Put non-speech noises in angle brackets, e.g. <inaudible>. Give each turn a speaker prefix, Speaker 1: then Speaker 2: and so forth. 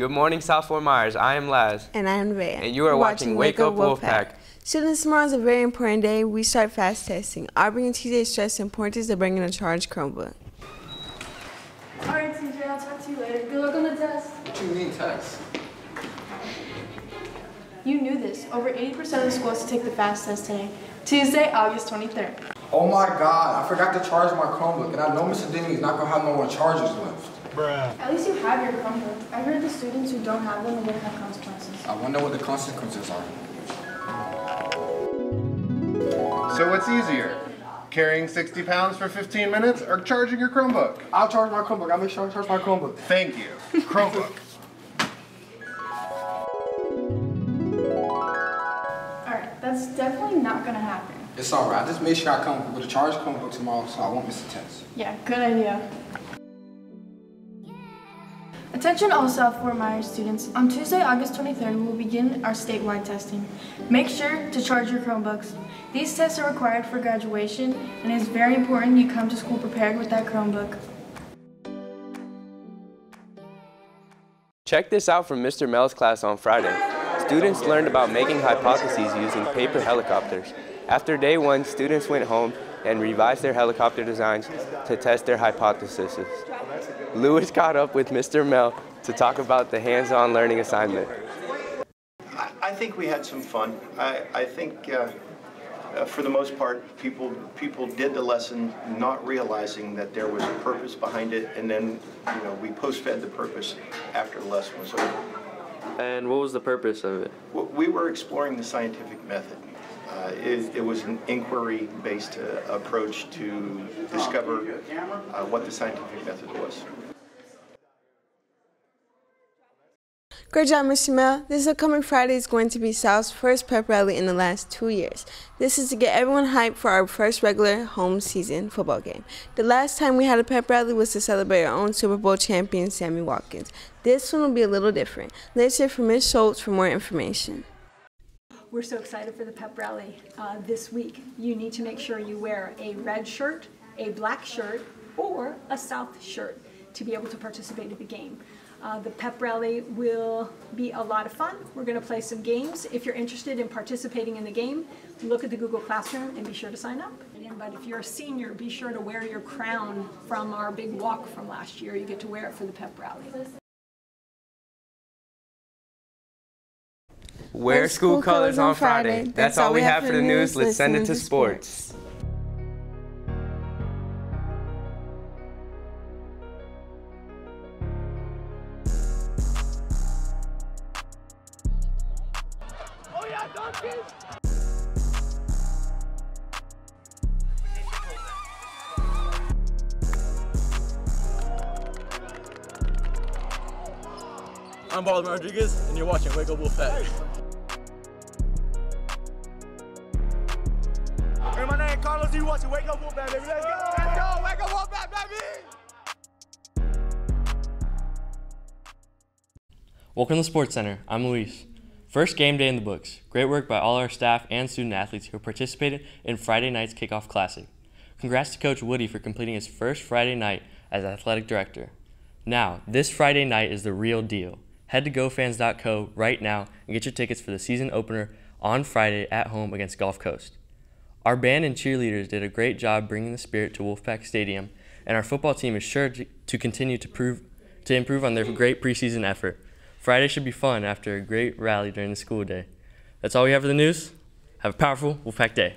Speaker 1: Good morning, South Fort Myers. I am Laz.
Speaker 2: And I am Rhea.
Speaker 1: And you are watching, watching Wake, Up Wolfpack. Wolfpack.
Speaker 2: Students, tomorrow is a very important day. We start fast testing. Aubrey and TJ stress the importance of bringing a charged Chromebook.
Speaker 3: All right, TJ, I'll talk to you later. Good luck on the test.
Speaker 4: What do you mean test?
Speaker 3: You knew this. Over 80% of the schools to take the fast test today. Tuesday, August 23rd.
Speaker 4: Oh my God, I forgot to charge my Chromebook, and I know Mr. Denny is not gonna have no more chargers left.
Speaker 3: Bruh. At least you have your Chromebook. I heard the students who don't have them are going to have consequences.
Speaker 4: I wonder what the consequences are.
Speaker 5: So what's easier? Carrying 60 pounds for 15 minutes or charging your Chromebook?
Speaker 4: I'll charge my Chromebook. I'll make sure I charge my Chromebook.
Speaker 5: Thank you. Chromebook. <laughs>
Speaker 3: Alright, that's definitely not going to happen.
Speaker 4: It's alright. I just made sure I come with a charged Chromebook tomorrow so I won't miss the test.
Speaker 3: Yeah, good idea. Attention all South Fort Myers students. On Tuesday, August 23rd, we will begin our statewide testing. Make sure to charge your Chromebooks. These tests are required for graduation, and it is very important you come to school prepared with that Chromebook.
Speaker 1: Check this out from Mr. Mel's class on Friday. Students learned about making hypotheses using paper helicopters. After day one, students went home and revised their helicopter designs to test their hypotheses. Lewis caught up with Mr. Mel to talk about the hands-on learning assignment.
Speaker 6: I think we had some fun. I, I think uh, uh, for the most part, people people did the lesson not realizing that there was a purpose behind it, and then you know we post-fed the purpose after the lesson was over.
Speaker 1: And what was the purpose of it?
Speaker 6: We were exploring the scientific method. Uh, it, it, was an inquiry-based uh, approach to discover uh, what the scientific method was.
Speaker 2: Great job, Mr. Mel. This upcoming Friday is going to be South's first pep rally in the last two years. This is to get everyone hyped for our first regular home season football game. The last time we had a pep rally was to celebrate our own Super Bowl champion, Sammy Watkins. This one will be a little different. Let's hear from Ms. Schultz for more information.
Speaker 7: We're so excited for the pep rally uh, this week. You need to make sure you wear a red shirt, a black shirt, or a South shirt to be able to participate in the game. Uh, the pep rally will be a lot of fun. We're going to play some games. If you're interested in participating in the game, look at the Google Classroom and be sure to sign up. But if you're a senior, be sure to wear your crown from our big walk from last year. You get to wear it for the pep rally.
Speaker 1: Wear school colors on Friday. That's all we have for the news. Let's send it to sports.
Speaker 8: Oh, I'm Baldwin Rodriguez, and you're watching Wake Up Wolfpack.
Speaker 9: Hey, my name is Carlos. You watching Wake Up Wolfpack, baby? Let's go! Let's go! Wake Up Wolfpack, baby!
Speaker 10: Welcome to the Sports Center. I'm Luis. First game day in the books. Great work by all our staff and student athletes who participated in Friday night's kickoff classic. Congrats to Coach Woody for completing his first Friday night as athletic director. Now, this Friday night is the real deal. Head to gofans.co right now and get your tickets for the season opener on Friday at home against Gulf Coast. Our band and cheerleaders did a great job bringing the spirit to Wolfpack Stadium, and our football team is sure to continue to prove to improve on their great preseason effort. Friday should be fun after a great rally during the school day. That's all we have for the news. Have a powerful Wolfpack day.